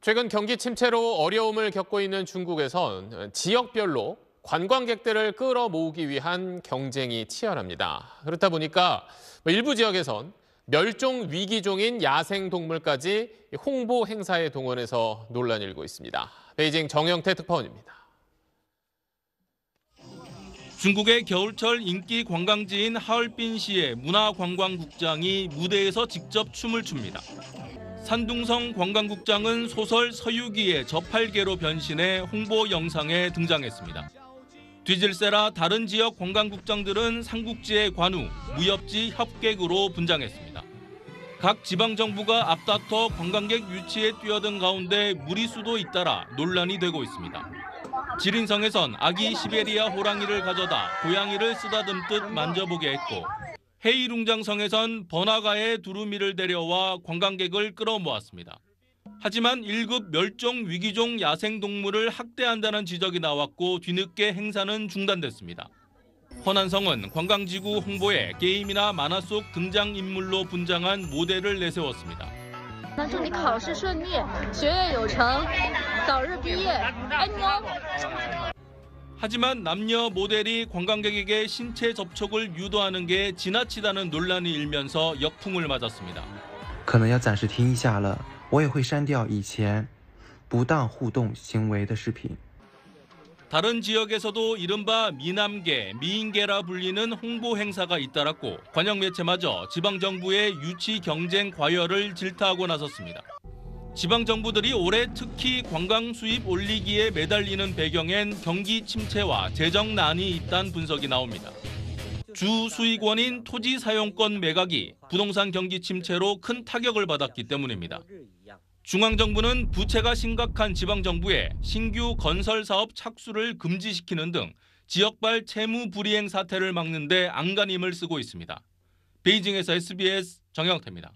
최근 경기 침체로 어려움을 겪고 있는 중국에선 지역별로 관광객들을 끌어 모으기 위한 경쟁이 치열합니다. 그렇다 보니까 뭐 일부 지역에선 멸종 위기종인 야생동물까지 홍보 행사에 동원해서 논란이 일고 있습니다. 베이징 정영태 특파원입니다. 중국의 겨울철 인기 관광지인 하얼빈시의 문화관광국장이 무대에서 직접 춤을 춥니다. 산둥성 관광국장은 소설 서유기의 저팔계로 변신해 홍보 영상에 등장했습니다. 뒤질세라 다른 지역 관광국장들은 삼국지의 관우, 무협지 협객으로 분장했습니다. 각 지방정부가 앞다퉈 관광객 유치에 뛰어든 가운데 무리수도 잇따라 논란이 되고 있습니다. 지린성에선 아기 시베리아 호랑이를 가져다 고양이를 쓰다듬듯 만져보게 했고 헤이룽장성에선 번화가에 두루미를 데려와 관광객을 끌어모았습니다. 하지만 1급 멸종 위기종 야생동물을 학대한다는 지적이 나왔고 뒤늦게 행사는 중단됐습니다. 허난성은 관광지구 홍보에 게임이나 만화 속 등장인물로 분장한 모델을 내세웠습니다. 那祝你考试顺利，学业有成，早日毕业，爱你哦。 하지만 남녀 모델이 관광객에게 신체 접촉을 유도하는 게 지나치다는 논란이 일면서 역풍을 맞았습니다. 可能要暂时停一下了，我也会删掉以前不当互动行为的视频。 다른 지역에서도 이른바 미남계, 미인계라 불리는 홍보 행사가 잇따랐고 관영 매체마저 지방 정부의 유치 경쟁 과열을 질타하고 나섰습니다. 지방 정부들이 올해 특히 관광 수입 올리기에 매달리는 배경엔 경기 침체와 재정난이 있다는 분석이 나옵니다. 주 수익원인 토지 사용권 매각이 부동산 경기 침체로 큰 타격을 받았기 때문입니다. 중앙정부는 부채가 심각한 지방정부에 신규 건설 사업 착수를 금지시키는 등 지역발 채무 불이행 사태를 막는 데 안간힘을 쓰고 있습니다. 베이징에서 SBS 정영태입니다.